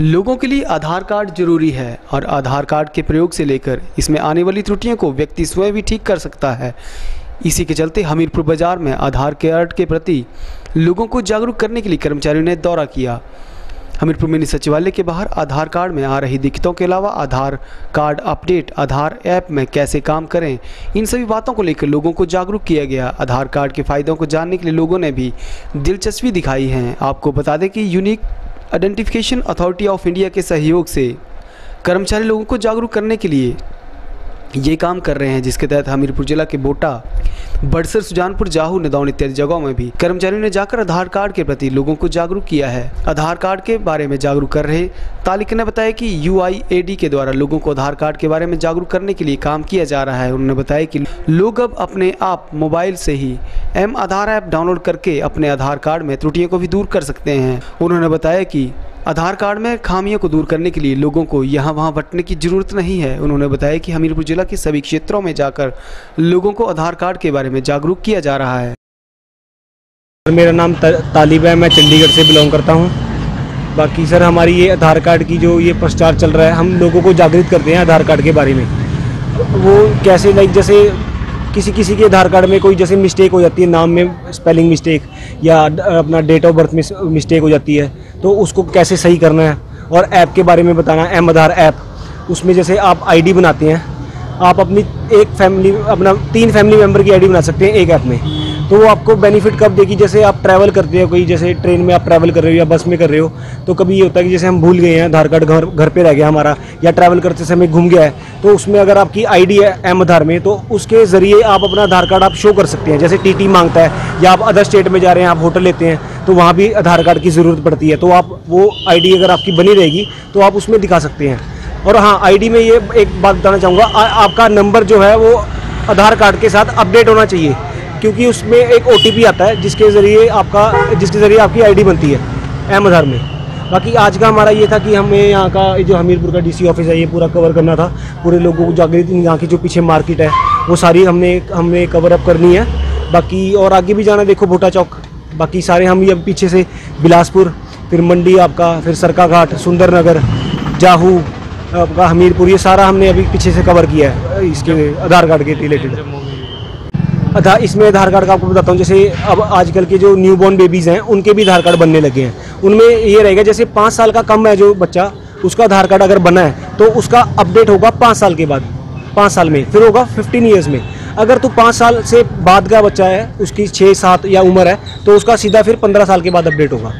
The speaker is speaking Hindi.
लोगों के लिए आधार कार्ड ज़रूरी है और आधार कार्ड के प्रयोग से लेकर इसमें आने वाली त्रुटियों को व्यक्ति स्वयं भी ठीक कर सकता है। इसी के चलते हमीरपुर बाज़ार में आधार कार्ड के प्रति लोगों को जागरूक करने के लिए कर्मचारियों ने दौरा किया। हमीरपुर मिनी सचिवालय के बाहर आधार कार्ड में आ रही दिक्कतों के अलावा Aadhaar card update, Aadhaar app में कैसे काम करें, इन सभी बातों को लेकर लोगों को जागरूक किया गया। आधार कार्ड के फ़ायदों को जानने के लिए लोगों ने भी दिलचस्पी दिखाई है। आपको बता दें कि Unique Identification Authority of India के सहयोग से कर्मचारी लोगों को जागरूक करने के लिए ये काम कर रहे हैं, जिसके तहत हमीरपुर जिला के बोटा बड़सर, सुजानपुर, जाहू, नदौन इत्यादि जगहों में भी कर्मचारियों ने जाकर आधार कार्ड के प्रति लोगों को जागरूक किया है। आधार कार्ड के बारे में जागरूक कर रहे तालिक ने बताया कि यू के द्वारा लोगों को आधार कार्ड के बारे में जागरूक करने के लिए काम किया जा रहा है। उन्होंने बताया कि लोग अब अपने आप मोबाइल से ही एम आधार ऐप डाउनलोड करके अपने आधार कार्ड में त्रुटियों को भी दूर कर सकते हैं। उन्होंने बताया कि आधार कार्ड में खामियों को दूर करने के लिए लोगों को यहाँ वहाँ बटने की ज़रूरत नहीं है। उन्होंने बताया कि हमीरपुर जिला के सभी क्षेत्रों में जाकर लोगों को आधार कार्ड के बारे में जागरूक किया जा रहा है। मेरा नाम तालिब है, मैं चंडीगढ़ से बिलोंग करता हूँ। बाकी सर, हमारी ये आधार कार्ड की जो ये प्रचार चल रहा है, हम लोगों को जागृत करते हैं आधार कार्ड के बारे में। वो कैसे, लाइक जैसे किसी किसी के आधार कार्ड में कोई जैसे मिस्टेक हो जाती है, नाम में स्पेलिंग मिस्टेक या अपना डेट ऑफ़ बर्थ में मिस्टेक हो जाती है। तो उसको कैसे सही करना है? और ऐप के बारे में बताना एम आधार ऐप। उसमें जैसे आप आईडी बनाते हैं, आप अपनी एक फैमिली अपना तीन फैमिली मेंबर की आईडी बना सकते हैं एक ऐप में। तो वो आपको बेनिफिट कब देगी? जैसे आप ट्रैवल करते हो, कोई जैसे ट्रेन में आप ट्रैवल कर रहे हो या बस में कर रहे हो तो कभी ये होता है कि जैसे हम भूल गए हैं, आधार कार्ड घर घर पे रह गया हमारा, या ट्रैवल करते समय घूम गया है तो उसमें अगर आपकी आईडी है एम आधार में तो उसके ज़रिए आप अपना आधार कार्ड आप शो कर सकते हैं। जैसे टी माँगता है, या आप अदर स्टेट में जा रहे हैं, आप होटल लेते हैं तो वहाँ भी आधार कार्ड की ज़रूरत पड़ती है। तो आप, वो आईडी अगर आपकी बनी रहेगी तो आप उसमें दिखा सकते हैं। और हाँ आईडी में ये एक बात बताना चाहूँगा आपका नंबर जो है, वो आधार कार्ड के साथ अपडेट होना चाहिए। क्योंकि उसमें एक ओटीपी आता है, जिसके ज़रिए आपका, जिसके ज़रिए आपकी आईडी बनती है एम आधार में। बाकी आज का हमारा ये था कि हमें यहाँ का जो हमीरपुर का डीसी ऑफ़िस है, ये पूरा कवर करना था। पूरे लोगों को जागृत, यहाँ की जो पीछे मार्केट है, वो सारी हमने हमने कवर अप करनी है। बाकी और आगे भी जाना देखो भोटा चौक बाकी सारे हम ये पीछे से, बिलासपुर, फिर मंडी आपका, फिर सरका घाट सुंदरनगर, जाहू, आपका हमीरपुर, ये सारा हमने अभी पीछे से कवर किया है, इसके आधार कार्ड के रिलेटेड इसमें आधार कार्ड का आपको बताता हूँ, जैसे अब आजकल के जो न्यू बॉर्न बेबीज़ हैं, उनके भी आधार कार्ड बनने लगे हैं। उनमें ये रहेगा, जैसे पाँच साल का कम है जो बच्चा, उसका आधार कार्ड अगर बना है तो उसका अपडेट होगा पाँच साल के बाद, पाँच साल में, फिर होगा फिफ्टीन ईयर्स में। अगर तो पाँच साल से बाद का बच्चा है, उसकी छः, सात या उम्र है तो उसका सीधा फिर पंद्रह साल के बाद अपडेट होगा।